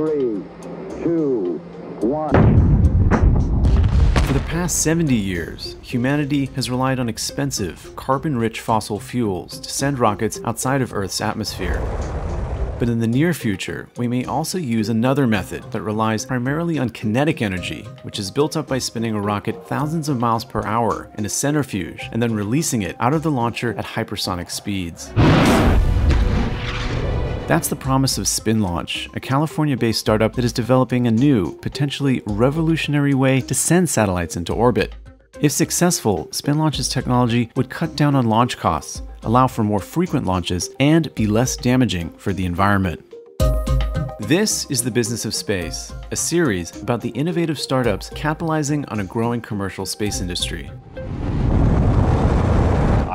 three, two, one. For the past 70 years, humanity has relied on expensive, carbon rich fossil fuels to send rockets outside of Earth's atmosphere. But in the near future, we may also use another method that relies primarily on kinetic energy, which is built up by spinning a rocket thousands of miles per hour in a centrifuge and then releasing it out of the launcher at hypersonic speeds. That's the promise of Spin Launch, a California based startup that is developing a new, potentially revolutionary way to send satellites into orbit. If successful, Spin Launch's technology would cut down on launch costs, allow for more frequent launches, and be less damaging for the environment. This is The Business of Space, a series about the innovative startups capitalizing on a growing commercial space industry.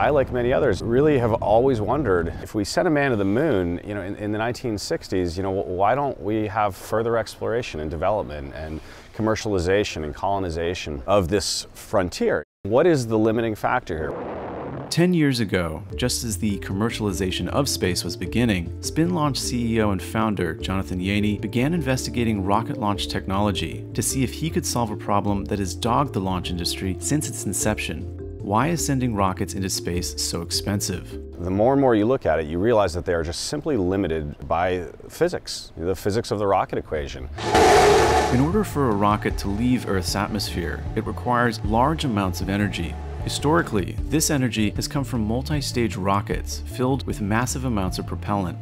I, like many others, really have always wondered if we sent a man to the moon, you know, in, in, the 1960s, you know, why don't we have further exploration and development and commercialization and colonization of this frontier? What is the limiting factor here? 10 years ago, just as the commercialization of space was beginning, Spin Launch CEO and founder Jonathan Yaney began investigating rocket launch technology to see if he could solve a problem that has dogged the launch industry since its inception why is sending rockets into space so expensive? The more and more you look at it, you realize that they are just simply limited by physics, the physics of the rocket equation. In order for a rocket to leave Earth's atmosphere, it requires large amounts of energy. Historically, this energy has come from multi-stage rockets filled with massive amounts of propellant.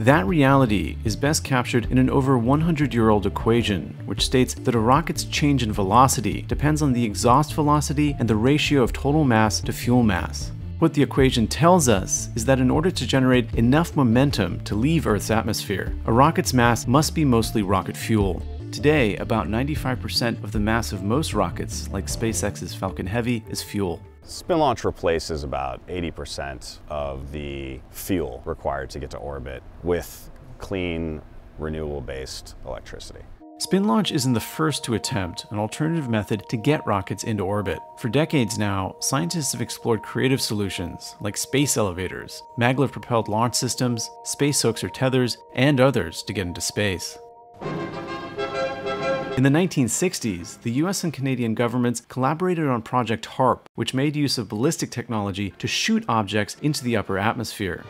That reality is best captured in an over 100 year old equation, which states that a rocket's change in velocity depends on the exhaust velocity and the ratio of total mass to fuel mass. What the equation tells us is that in order to generate enough momentum to leave Earth's atmosphere, a rocket's mass must be mostly rocket fuel. Today, about 95% of the mass of most rockets, like SpaceX's Falcon Heavy, is fuel. Spin launch replaces about 80% of the fuel required to get to orbit with clean, renewable-based electricity. Spin Launch isn't the first to attempt an alternative method to get rockets into orbit. For decades now, scientists have explored creative solutions like space elevators, maglev propelled launch systems, space hooks or tethers, and others to get into space. In the 1960s, the US and Canadian governments collaborated on Project HARP, which made use of ballistic technology to shoot objects into the upper atmosphere.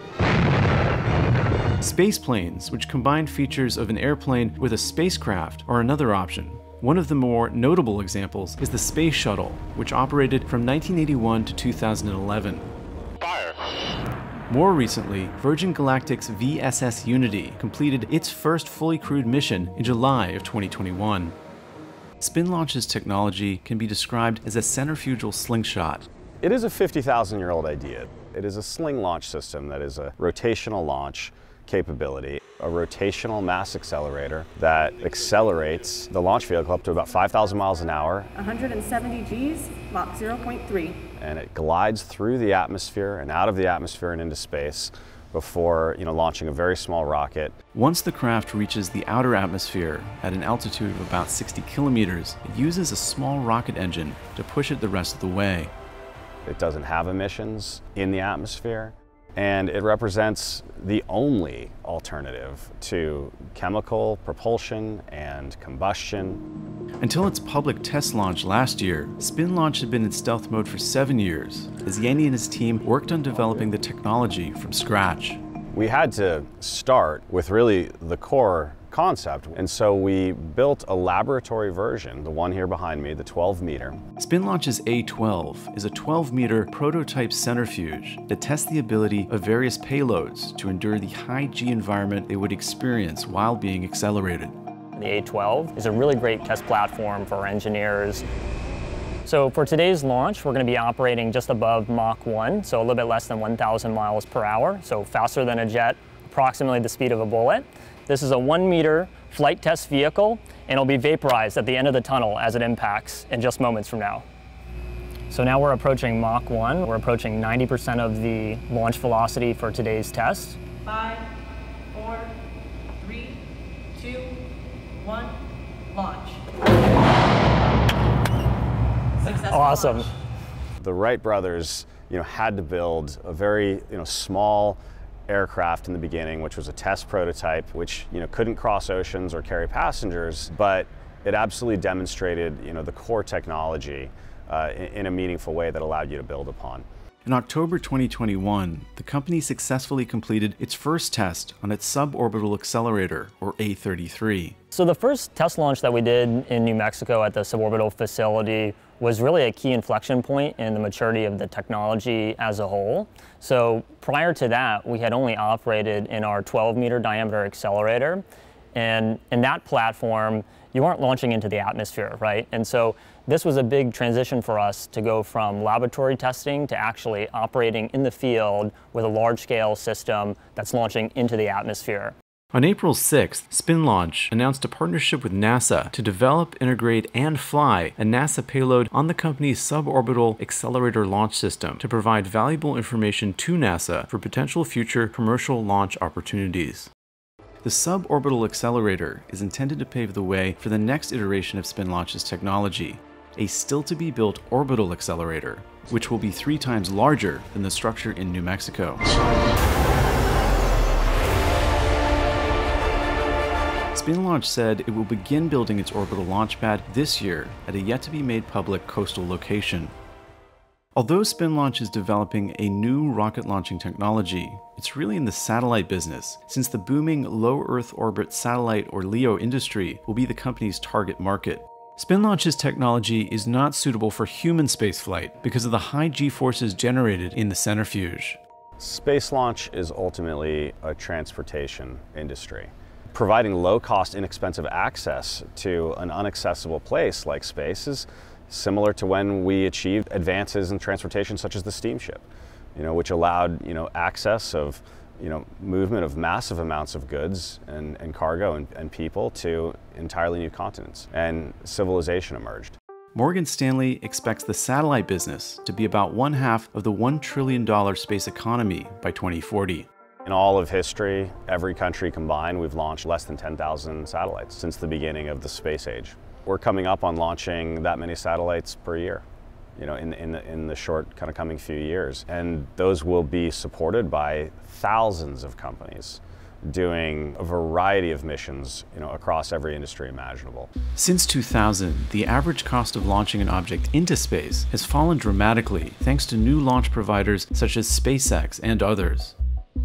Space planes, which combine features of an airplane with a spacecraft, are another option. One of the more notable examples is the Space Shuttle, which operated from 1981 to 2011. Fire. More recently, Virgin Galactic's VSS Unity completed its first fully crewed mission in July of 2021. Spin Launch's technology can be described as a centrifugal slingshot. It is a 50,000 year old idea. It is a sling launch system that is a rotational launch capability, a rotational mass accelerator that accelerates the launch vehicle up to about 5,000 miles an hour. 170 Gs, Mach 0.3. And it glides through the atmosphere and out of the atmosphere and into space before you know, launching a very small rocket. Once the craft reaches the outer atmosphere at an altitude of about 60 kilometers, it uses a small rocket engine to push it the rest of the way. It doesn't have emissions in the atmosphere and it represents the only alternative to chemical propulsion and combustion. Until its public test launch last year, Spin Launch had been in stealth mode for seven years, as Yaney and his team worked on developing the technology from scratch. We had to start with really the core concept. And so we built a laboratory version, the one here behind me, the 12 meter. Spin Launch's A12 is a 12 meter prototype centrifuge that tests the ability of various payloads to endure the high G environment they would experience while being accelerated. The A12 is a really great test platform for engineers. So for today's launch, we're going to be operating just above Mach 1, so a little bit less than 1,000 miles per hour, so faster than a jet, approximately the speed of a bullet. This is a one meter flight test vehicle and it'll be vaporized at the end of the tunnel as it impacts in just moments from now. So now we're approaching Mach 1. We're approaching 90% of the launch velocity for today's test. Five, four, three, two, one, launch. Successful awesome. Launch. The Wright brothers you know, had to build a very you know, small aircraft in the beginning, which was a test prototype, which you know couldn't cross oceans or carry passengers, but it absolutely demonstrated you know the core technology uh, in, in a meaningful way that allowed you to build upon. In October 2021, the company successfully completed its first test on its suborbital accelerator, or A33. So the first test launch that we did in New Mexico at the suborbital facility was really a key inflection point in the maturity of the technology as a whole. So prior to that, we had only operated in our 12 meter diameter accelerator. And in that platform, you weren't launching into the atmosphere, right? And so this was a big transition for us to go from laboratory testing to actually operating in the field with a large scale system that's launching into the atmosphere. On April 6th, SpinLaunch announced a partnership with NASA to develop, integrate, and fly a NASA payload on the company's suborbital accelerator launch system to provide valuable information to NASA for potential future commercial launch opportunities. The suborbital accelerator is intended to pave the way for the next iteration of SpinLaunch's technology, a still to be built orbital accelerator, which will be three times larger than the structure in New Mexico. SpinLaunch said it will begin building its orbital launch pad this year at a yet to be made public coastal location. Although SpinLaunch is developing a new rocket launching technology, it's really in the satellite business, since the booming low Earth orbit satellite or LEO industry will be the company's target market. SpinLaunch's technology is not suitable for human spaceflight because of the high g-forces generated in the centrifuge. Space launch is ultimately a transportation industry. Providing low-cost, inexpensive access to an inaccessible place like space is similar to when we achieved advances in transportation such as the steamship, you know, which allowed you know, access of you know, movement of massive amounts of goods and, and cargo and, and people to entirely new continents, and civilization emerged. Morgan Stanley expects the satellite business to be about one half of the $1 trillion space economy by 2040. In all of history, every country combined, we've launched less than 10,000 satellites since the beginning of the space age. We're coming up on launching that many satellites per year you know, in, in, the, in the short kind of coming few years. And those will be supported by thousands of companies doing a variety of missions you know, across every industry imaginable. Since 2000, the average cost of launching an object into space has fallen dramatically thanks to new launch providers such as SpaceX and others.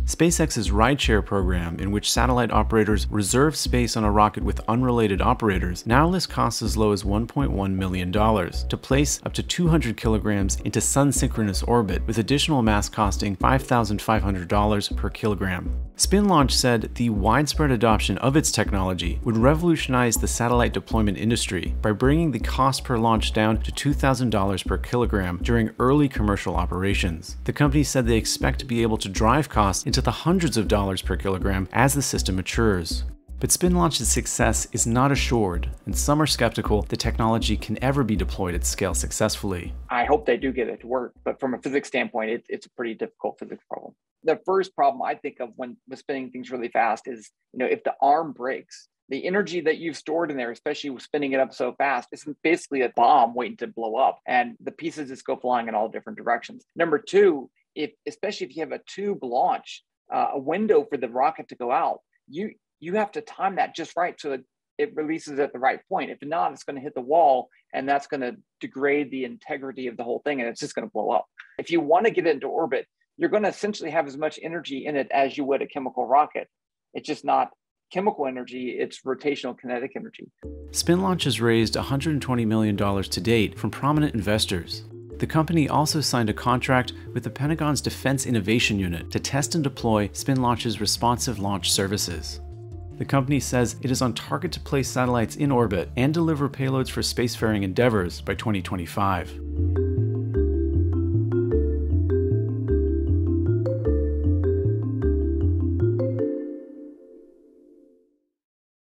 SpaceX's rideshare program, in which satellite operators reserve space on a rocket with unrelated operators, now lists costs as low as $1.1 million to place up to 200 kilograms into sun-synchronous orbit, with additional mass costing $5,500 per kilogram. SpinLaunch said the widespread adoption of its technology would revolutionize the satellite deployment industry by bringing the cost per launch down to $2,000 per kilogram during early commercial operations. The company said they expect to be able to drive costs into the hundreds of dollars per kilogram as the system matures. But SpinLaunch's success is not assured, and some are skeptical the technology can ever be deployed at scale successfully. I hope they do get it to work, but from a physics standpoint, it, it's a pretty difficult physics problem. The first problem I think of when spinning things really fast is, you know, if the arm breaks, the energy that you've stored in there, especially with spinning it up so fast, is basically a bomb waiting to blow up, and the pieces just go flying in all different directions. Number two, if especially if you have a tube launch, uh, a window for the rocket to go out, you you have to time that just right so that it releases at the right point. If not, it's going to hit the wall, and that's going to degrade the integrity of the whole thing, and it's just going to blow up. If you want to get into orbit, you're going to essentially have as much energy in it as you would a chemical rocket. It's just not chemical energy, it's rotational kinetic energy. SpinLaunch has raised $120 million to date from prominent investors. The company also signed a contract with the Pentagon's Defense Innovation Unit to test and deploy Spin SpinLaunch's responsive launch services. The company says it is on target to place satellites in orbit and deliver payloads for spacefaring endeavors by 2025.